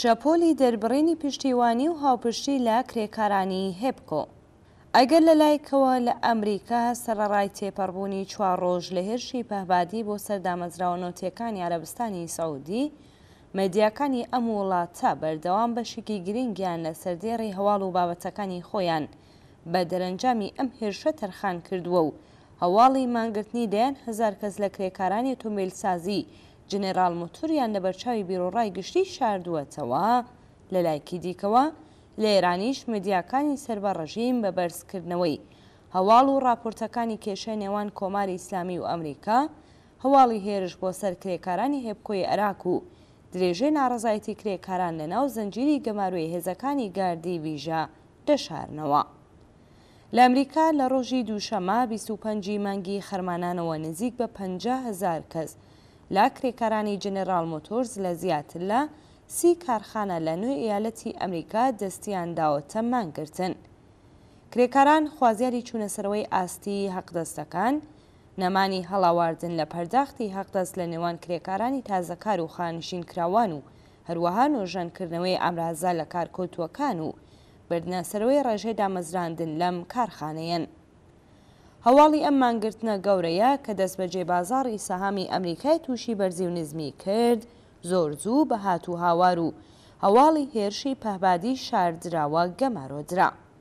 شەپۆلی دەربڕینی پشتیوانی و هاوپشتی لە کرێکارانی هێپکۆ ئەگەر لە لایکەوە لە ئەمریکا سەرەڕای تێپەڕبوونی چوار ڕۆژ لە هێرشی پەهبادی بۆ سەر دامەزراوە نەوتییەکانی عەرەبستانی سەعوودی مێدیاکانی ئەم وڵاتە بەردەوام بەشێکی گرنگیان لە سەردێڕی هەواڵ و بابەتەکانی خۆیان بە دەرەنجامی ئەم هێرشە تەرخان کردووە و هەواڵی مانگرتنی دەیان هەزار کەس لە کرێکارانی ئۆتۆمبێلسازی جنێراڵ مۆتۆریان لەبەرچاوی بیروڕای گشتی شاردووەتەوە لەلایکی دیکەوە لە ئێرانیش مێدیاکانی سەر بە ڕژیم بە بەرزکردنەوەی هەواڵ و ڕاپۆرتەکانی کێشەی نێوان کۆماری ئیسلامی و ئەمریکا هەواڵی هێرش بۆ سەر کرێکارانی هێپکۆی عێراق و درێژەی ناڕەزایەتی کرێکاران لە ناو زنجیری گەمارۆی هێزەکانی گاردی ویژە دەشارنەوە. لە ئەمریکا لە ڕۆژی دووشەممە بیست و پەنج ی مانگی خەرمانانەوە نزیک بە پەنجا هەزار کەس لە کرێکارانی جنرال مۆتۆرز لە زیاتر لە سی کارخانە لە نۆ ئیالەتی ئەمریکا دەستیان داوەتە مانگرتن. کرێکاران خوازیاری چوونەسەرەوەی ئاستی هەقدەستەکان، نەمانی هەڵاواردن لە پەرداختی هەقدەست لە نێوان کرێکارانی تازەکار و خانشین کراوان و هەروەها نۆژەن کردنەوەی ئامرازە لە کارکەوتووەکان و بردنە سەرەوەی ڕێژەی دامەزراندن لەم کارخانەیەن هەواڵی ئەم مانگرتنە گەورەیە کە دەستبەجێ بازاڕی سەهامی ئەمریکای تووشی بەرزی و نزمی کرد زۆر زوو بە هات و هاوار و هەواڵی هێرشی پەهبادی شاردراوە گەمارۆدرا.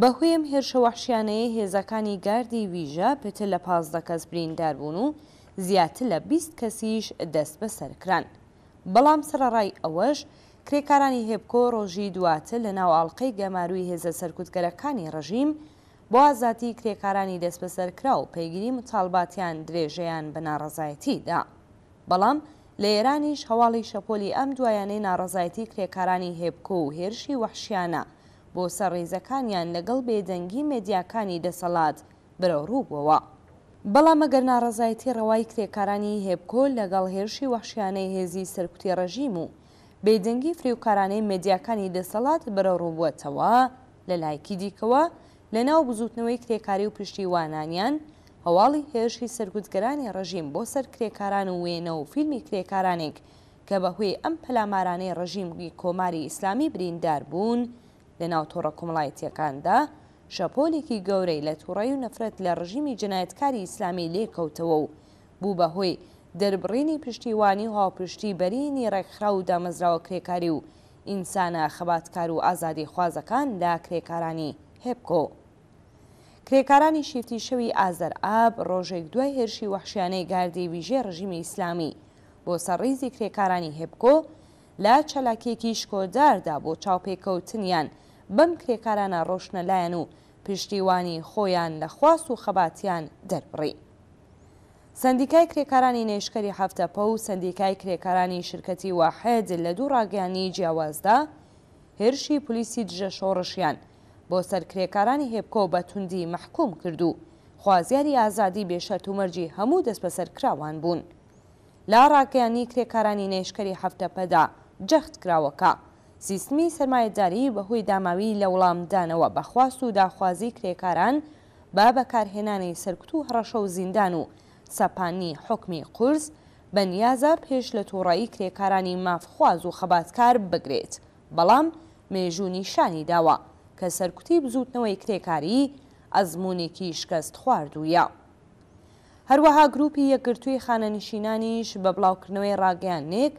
بەهۆی ئەم هێرشە وەحشیانەیە هێزەکانی گاردی ویژە پتر لە پازدە کەس بریندار بوون و زیاتر لە بیست کەسیش دەستبەسەر کران. بەڵام سەرەڕای ئەوەش کرێکارانی هێپکۆ ڕۆژی دواتر لەناو ئاڵقەی گەماروی هێزە سەرکوتگەرەکانی ڕژیم، بۆ ئازادی کرێکارانی دەستبەسەرکراو پەیگری متالباتیان درێژەیان بە ناڕەزایەتی دا. بەڵام لە ئێرانیش هەواڵی شەپۆلی ئەم دوایانەی ناڕەزایەتی کرێکارانی هێبکۆ و هێرشی وەحشیانە بۆ سەر ڕیزەکانیان لەگەڵ بێدەنگی مێدیاکانی دەسەڵات بەرەوڕوو بووەوە. بەڵام ئەگەر ناڕەزایەتی ڕەوای کرێکارانی هێبکۆ لەگەڵ هێرشی وەحشیانەی هێزی سەرکوتی ڕێژیم و بێدەنگی فریوکارانەی مێدیاکانی دەسەڵات بەرەوڕوو بووەتەوە، لە لایەکی دیکەوە، لە ناو بزووتنەوەی کرێکاری و پشتیوانانیان، هەواڵی هێرشی سەرکوتگەرانی ڕژیم بۆ سەر کرێکاران و وێنە و فیلمی کرێکارانێک کە بە هۆێ ئەم پەلامارانەی ڕژیمی کۆماری ئیسلامی بریندار بوون لە ناو تۆڕە کۆمەڵایتییەکاندا شەپۆلێکی گەورەی لە توڕەی و نەفرەت لە ڕژیمی جنایەتکاری ئیسلامی لێ کەوتەوە و بوو بە هۆی دەربڕینی پشتیوانی و هاوپشتی بەرینی ڕێکخراو و دامەزراوە کرێکاری و ئینسانە خەباتکار و ئازادیخوازەکان لە کرێکارانی هێپکۆ و کرێکارانی شیفتی شەوی ئازەر ئاب ڕۆژێک دوای هێرشی وەحشیانەی گاردی ویژەی ڕژیمی ئیسلامی بۆ سەر ڕیزی کرێکارانی هێپکۆ لە چالاکیەکی شکۆداردا بۆ چاوپێکەوتنیان بەم کرێکارانە ڕۆشتنە لایان و پشتیوانی خۆیان لە خواست و خەباتیان دەربڕی. سەندیکای کرێکارانی نەیشکەری حەفتەپە و سەندیکای کرێکارانی شرکەتی واحد لە دوو ڕاگەیاندنی جیاوازدا هێرشی پولیسی دژە شۆڕشیان بۆ سەر کرێکارانی هێپکۆ بە توندی مەحکووم کرد و خوازیاری ئازادی بێ شەرت و مەرجی هەموو دەسبەسەرکراوان بوون. لە ڕاگەیاندنی کرێکارانی نەیشکەری حەفتەپەدا جەخت کراوە کە سیستمی سەرمایەداریی بە هۆی داماویی لە وڵامدانەوە بە خواست و داخوازی کرێکاران بە بەکارهێنانی سەرکوت و هەڕەشە و زیندان و سەپاندنی حوکمی قورس، بە نیازە پێش لە تووڕەیی کرێکارانی مافخواز و خەباتکار بگرێت، بەڵام مێژوو نیشانی داوە کە سەرکوتی بزووتنەوەی کرێکاریی ئەزموونێکی شکەستخواردوویە. هەروەها گرووپی یەکگرتووی خانەنشینانیش بە بڵاوکردنەوەی ڕاگەیاندنێک،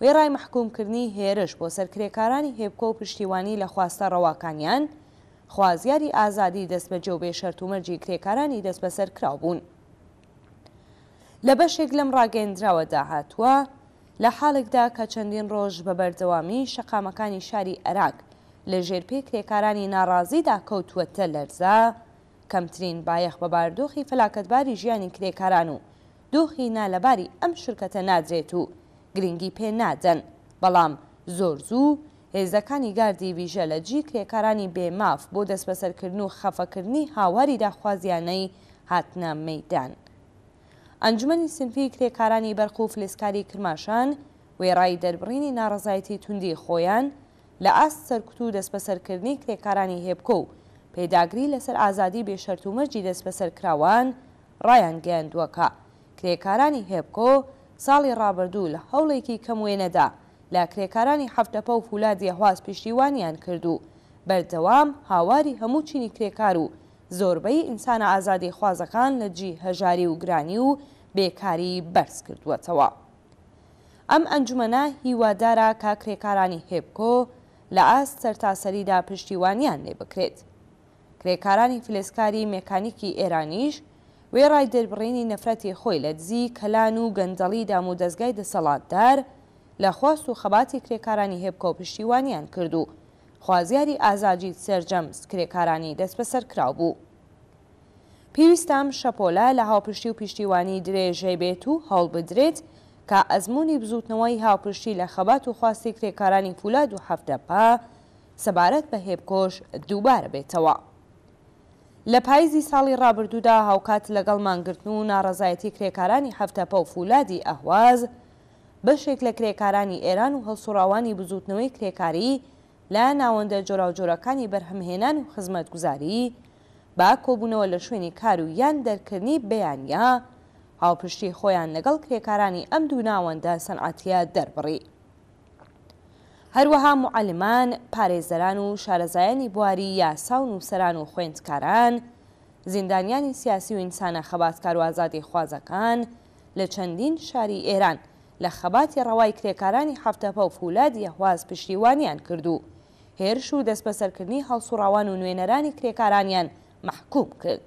وێڕای مەحکوومکردنی هێرش بۆ سەر کرێکارانی هێبکۆ و پشتیوانی لە خواستە ڕەواکانیان، خوازیاری ئازادی دەستبەجێ و بێ شەرت و مەرجی کرێکارانی دەستبەسەر کراو بوون. لە بەشێک لەم ڕاگەیەندراوەدا هاتووە، لە حاڵێکدا کە چەندین ڕۆژ بە بەردەوامی شەقامەکانی شاری ئەراک لە ژێر پێی کرێکارانی ناڕازیدا کەوتووەتە لەرزە، کەمترین بایەخ بە باردۆخی فەلاکەتباری ژیانی کرێکاران و دۆخی نالەباری ئەم شرکەتە نادرێت و گرنگی پێ نادەن، بەڵام زۆر زوو هێزەکانی گاردی ویژە لە جیی کرێکارانی بێ ماف بۆ دەستبەسەرکردن و خەفەکردنی هاواری داخوازییانەی هاتنە مەیدان. ئەنجومەنی سنفی کرێکارانی بەرق و فلزکاری کرماشان وێڕای دەربڕینی ناڕەزایەتی توندی خۆیان لە ئاست سەرکوت و دەستبەسەرکردنی کرێکارانی هێپکۆ و پێداگری لەسەر ئازادی بێ شەرت و مەرجی دەستبەسەرکراوان، ڕایانگەیاندووە کە کرێکارانی هێپکۆ ساڵی ڕابردوو لە هەوڵێکی کەم وێنەدا لە کرێکارانی حەفتەپە و فولادی ئەهواز پیشتیوانیان کرد و بەردەوام هاواری هەموو چینی کرێکار و زۆربەی ئینسانە ئازادیخوازەکان لە جی هەژاری و گرانی و بێکاری بەرز کردووەتەوە. ئەم ئەنجومەنە هیوادارە کە کرێکارانی هێپکۆ لە ئاست سەرتاسەریدا پشتیوانیان لێ بکرێت. کرێکارانی فلزکاری مێکانیکی ئێرانیش وێڕای دەربڕینی نەفرەتی خۆی لە دزی کەلان و گەندەڵی دامودەزگای دەسەڵاتدار لە خواست و خەباتی کرێکارانی هێبکۆ پشتیوانیان کرد و خوازیاری ئازادیی سەرجەم کرێکارانی دەسبەسەرکراو بوو. پێویستە ئەم شەپۆلە لە هاوپشتی و پیشتیوانی درێژەی بێت و هەوڵبدرێت کە ئەزموونی بزووتنەوەی هاوپشتی لە خەبات و خواستی کرێکارانی فولاد و هەفتپە، سەبارەت بە هێبکۆش دووبارە بێتەوە. لە پایزی ساڵی ڕابردوودا هاوکات لەگەڵ مانگرتن و ناڕەزایەتی کرێکارانی حەفتەپە و فولادی ئەهواز، بەشێک لە کرێکارانی ئێران و هەڵسوڕاوانی بزووتنەوەی کرێکاری لە ناوەندە جۆراوجۆرەکانی بەرهەمهێنان و خزمەتگوزاری بە کۆبوونەوە لە شوێنی کار و یان دەرکردنی بەیانییە هاوپشتی خۆیان لەگەڵ کرێکارانی ئەم دوو ناوەندە سەنعەتییە دەربڕی. هەروەها موعەلیمان، پارێزەران و شارەزایانی بواری یاسا و نووسەران و خوێندکاران، زیندانیانی سیاسی و ئینسانە خەباتکار و ئازادیخوازەکان لە چەندین شاری ئێران لە خەباتی ڕەوای کرێکارانی حەفتەپە و فولادی ئەهواز پشتیوانیان کرد و هێرش و دەسبەسەرکردنی هەڵسوڕاوان و نوێنەرانی کرێکارانیان مەحکووم کرد.